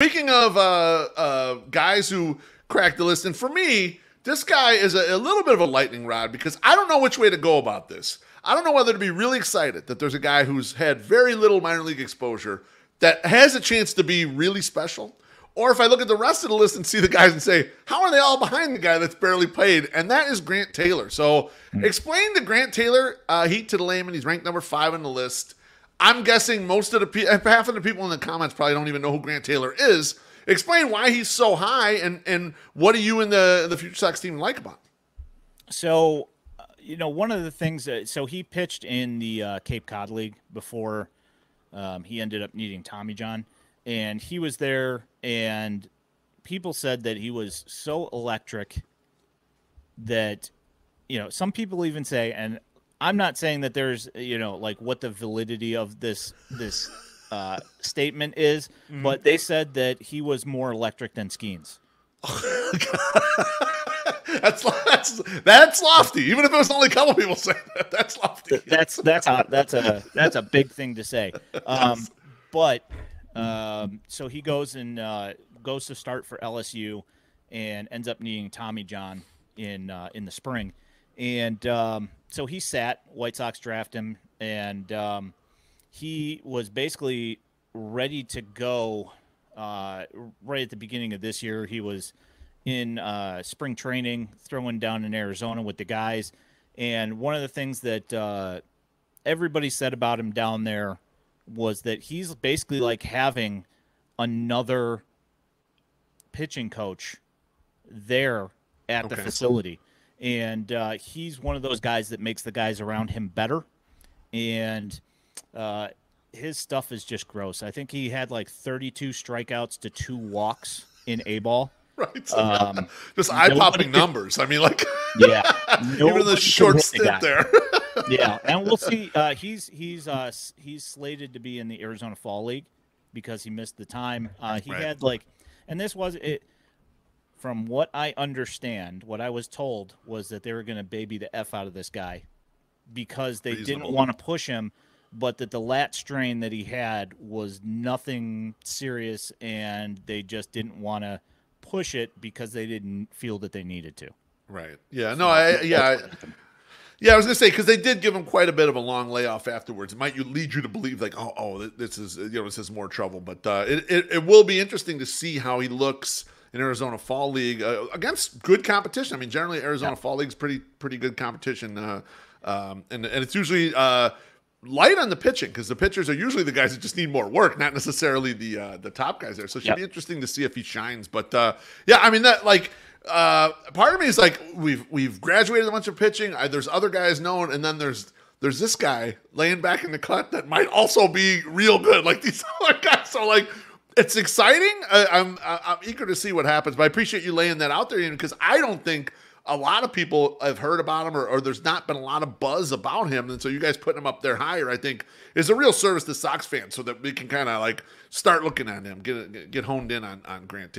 Speaking of uh, uh, guys who cracked the list, and for me, this guy is a, a, little bit of a lightning rod because I don't know which way to go about this. I don't know whether to be really excited that there's a guy who's had very little minor league exposure that has a chance to be really special, or if I look at the rest of the list and see the guys and say, how are they all behind the guy that's barely played? And that is Grant Taylor. So mm-hmm. explain to Grant Taylor, uh, heat to the layman. He's ranked number five on the list. I'm guessing most of the half of the people in the comments probably don't even know who Grant Taylor is. Explain why he's so high, and and what do you and the the Future Sox team like about? So, uh, you know, one of the things that so he pitched in the uh, Cape Cod League before um, he ended up needing Tommy John, and he was there, and people said that he was so electric that you know some people even say and i'm not saying that there's you know like what the validity of this this uh, statement is, mm-hmm. but they said that he was more electric than Skenes. that's that's that's lofty. Even if it was only a couple people saying that, that's lofty. That's that's a that's a that's a big thing to say. Um, but um, so he goes and uh, goes to start for LSU and ends up needing Tommy John in uh, in the spring, and um, so he sat. White Sox draft him, and um, he was basically ready to go uh, right at the beginning of this year. He was in uh, spring training, throwing down in Arizona with the guys. And one of the things that uh, everybody said about him down there was that he's basically like having another pitching coach there at okay. the facility. And uh, he's one of those guys that makes the guys around him better. And uh, his stuff is just gross. I think he had like 32 strikeouts to two walks in A ball. Right. Um, just eye popping numbers. I mean, like, yeah, even the short stint there. yeah, and we'll see. Uh, he's he's uh, he's slated to be in the Arizona Fall League because he missed the time. Uh, he right. had like, and this was it. From what I understand, what I was told was that they were going to baby the f out of this guy because they Reasonable. didn't want to push him but that the lat strain that he had was nothing serious and they just didn't want to push it because they didn't feel that they needed to. Right. Yeah. No, I, yeah. I, yeah, I was gonna say because they did give him quite a bit of a long layoff afterwards. It might you lead you to believe like, oh, oh, this is you know this is more trouble. But uh, it, it, it will be interesting to see how he looks in Arizona Fall League uh, against good competition. I mean, generally Arizona yeah. Fall League is pretty pretty good competition, uh, um, and and it's usually uh, light on the pitching because the pitchers are usually the guys that just need more work, not necessarily the uh, the top guys there. So it should yep. be interesting to see if he shines. But uh, yeah, I mean that like uh, part of me is like we've we've graduated a bunch of pitching. I, there's other guys known, and then there's there's this guy laying back in the cut that might also be real good, like these other guys. So like. It's exciting. I, I'm I'm eager to see what happens, but I appreciate you laying that out there, because I don't think a lot of people have heard about him or, or, there's not been a lot of buzz about him. And so you guys putting him up there higher, I think, is a real service to Sox fans so that we can kind of like start looking at him, get get honed in on, on Grant Taylor.